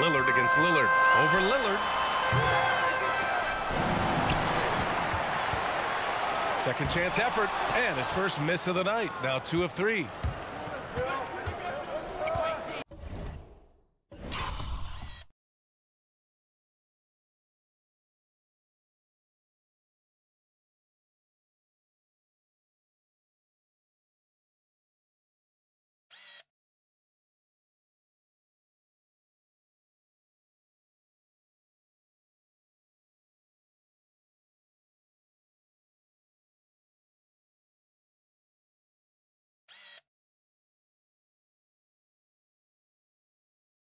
Lillard against Lillard. Over Lillard. Second chance effort. And his first miss of the night. Now two of three.